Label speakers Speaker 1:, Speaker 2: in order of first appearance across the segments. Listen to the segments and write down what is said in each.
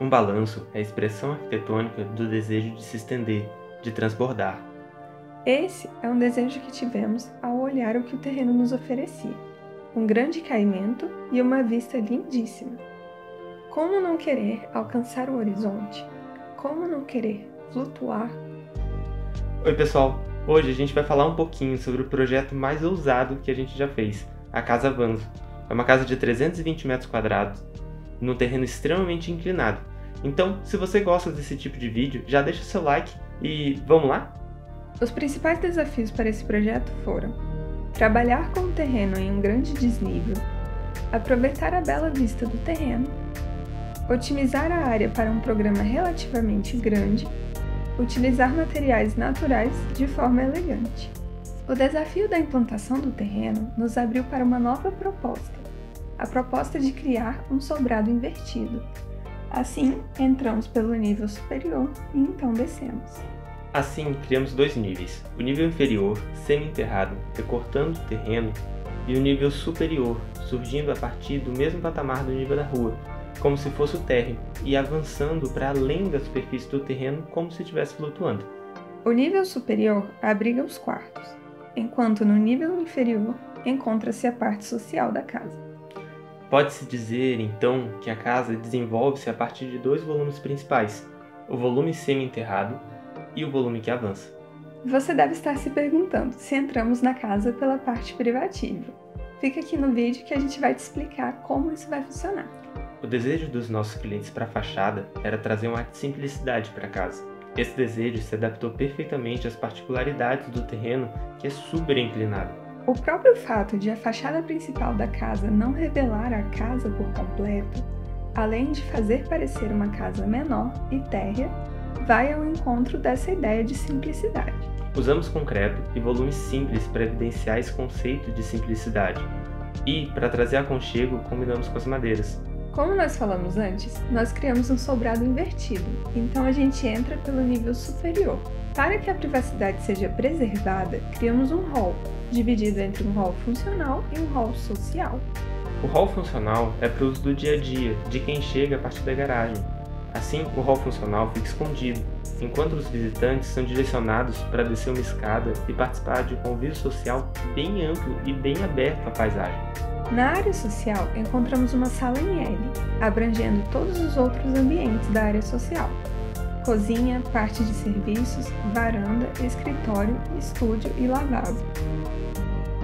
Speaker 1: Um balanço é a expressão arquitetônica do desejo de se estender, de transbordar.
Speaker 2: Esse é um desejo que tivemos ao olhar o que o terreno nos oferecia: um grande caimento e uma vista lindíssima. Como não querer alcançar o horizonte? Como não querer flutuar?
Speaker 1: Oi, pessoal! Hoje a gente vai falar um pouquinho sobre o projeto mais ousado que a gente já fez, a Casa Vanzo. É uma casa de 320 metros quadrados, num terreno extremamente inclinado. Então, se você gosta desse tipo de vídeo, já deixa seu like e vamos lá?
Speaker 2: Os principais desafios para esse projeto foram trabalhar com o terreno em um grande desnível, aproveitar a bela vista do terreno, otimizar a área para um programa relativamente grande utilizar materiais naturais de forma elegante. O desafio da implantação do terreno nos abriu para uma nova proposta, a proposta de criar um sobrado invertido. Assim, entramos pelo nível superior e então descemos.
Speaker 1: Assim, criamos dois níveis: o nível inferior, semi-enterrado, recortando o terreno, e o nível superior, surgindo a partir do mesmo patamar do nível da rua, como se fosse o térreo, e avançando para além da superfície do terreno como se estivesse flutuando.
Speaker 2: O nível superior abriga os quartos, enquanto no nível inferior encontra-se a parte social da casa.
Speaker 1: Pode-se dizer, então, que a casa desenvolve-se a partir de dois volumes principais, o volume semi-enterrado e o volume que avança.
Speaker 2: Você deve estar se perguntando se entramos na casa pela parte privativa. Fica aqui no vídeo que a gente vai te explicar como isso vai funcionar.
Speaker 1: O desejo dos nossos clientes para a fachada era trazer um ar de simplicidade para casa. Esse desejo se adaptou perfeitamente às particularidades do terreno, que é super inclinado.
Speaker 2: O próprio fato de a fachada principal da casa não revelar a casa por completo, além de fazer parecer uma casa menor e térrea, vai ao encontro dessa ideia de simplicidade.
Speaker 1: Usamos concreto e volumes simples para evidenciar esse conceito de simplicidade. E, para trazer aconchego, combinamos com as madeiras,
Speaker 2: como nós falamos antes, nós criamos um sobrado invertido, então a gente entra pelo nível superior. Para que a privacidade seja preservada, criamos um hall, dividido entre um hall funcional e um hall social.
Speaker 1: O hall funcional é para o uso do dia a dia, de quem chega a partir da garagem. Assim, o hall funcional fica escondido, enquanto os visitantes são direcionados para descer uma escada e participar de um convívio social bem amplo e bem aberto à paisagem.
Speaker 2: Na área social, encontramos uma sala em L, abrangendo todos os outros ambientes da área social: cozinha, parte de serviços, varanda, escritório, estúdio e lavabo.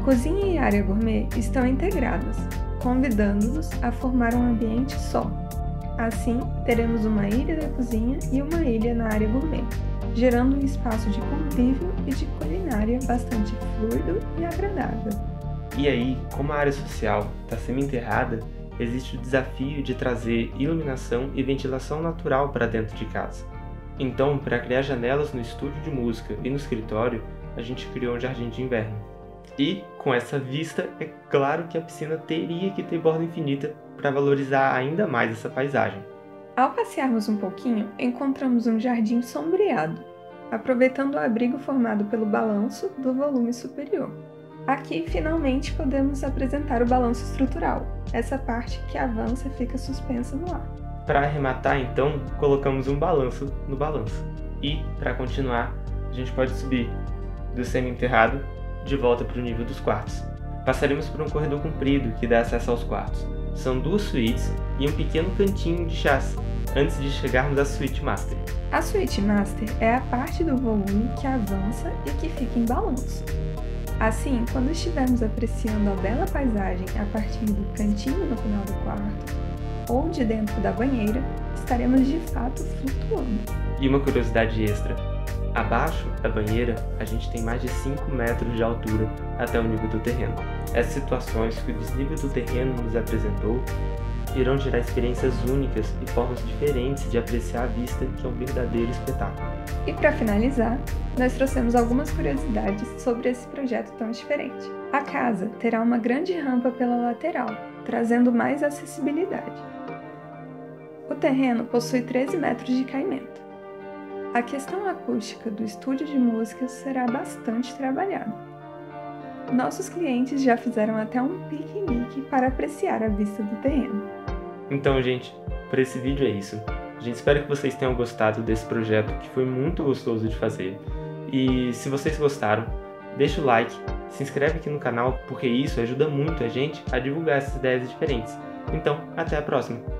Speaker 2: Cozinha e área gourmet estão integradas, convidando-nos a formar um ambiente só. Assim, teremos uma ilha da cozinha e uma ilha na área gourmet, gerando um espaço de convívio e de culinária bastante fluido e agradável.
Speaker 1: E aí, como a área social está semi-enterrada, existe o desafio de trazer iluminação e ventilação natural para dentro de casa. Então, para criar janelas no estúdio de música e no escritório, a gente criou um jardim de inverno. E, com essa vista, é claro que a piscina teria que ter borda infinita para valorizar ainda mais essa paisagem.
Speaker 2: Ao passearmos um pouquinho, encontramos um jardim sombreado, aproveitando o abrigo formado pelo balanço do volume superior. Aqui, finalmente, podemos apresentar o balanço estrutural, essa parte que avança e fica suspensa no ar.
Speaker 1: Para arrematar, então, colocamos um balanço no balanço. E, para continuar, a gente pode subir do semi-enterrado de volta para o nível dos quartos. Passaremos por um corredor comprido que dá acesso aos quartos. São duas suítes e um pequeno cantinho de chás, antes de chegarmos à suíte master.
Speaker 2: A suíte master é a parte do volume que avança e que fica em balanço. Assim, quando estivermos apreciando a bela paisagem a partir do cantinho no final do quarto ou de dentro da banheira, estaremos de fato flutuando.
Speaker 1: E uma curiosidade extra: abaixo da banheira a gente tem mais de 5 metros de altura até o nível do terreno. Essas situações que o desnível do terreno nos apresentou irão gerar experiências únicas e formas diferentes de apreciar a vista, que é um verdadeiro espetáculo.
Speaker 2: E para finalizar, nós trouxemos algumas curiosidades sobre esse projeto tão diferente. A casa terá uma grande rampa pela lateral, trazendo mais acessibilidade. O terreno possui 13 metros de caimento. A questão acústica do estúdio de música será bastante trabalhada. Nossos clientes já fizeram até um piquenique para apreciar a vista do terreno.
Speaker 1: Então, gente, por esse vídeo é isso. A gente espera que vocês tenham gostado desse projeto que foi muito gostoso de fazer. E se vocês gostaram, deixa o like, se inscreve aqui no canal porque isso ajuda muito a gente a divulgar essas ideias diferentes. Então, até a próxima!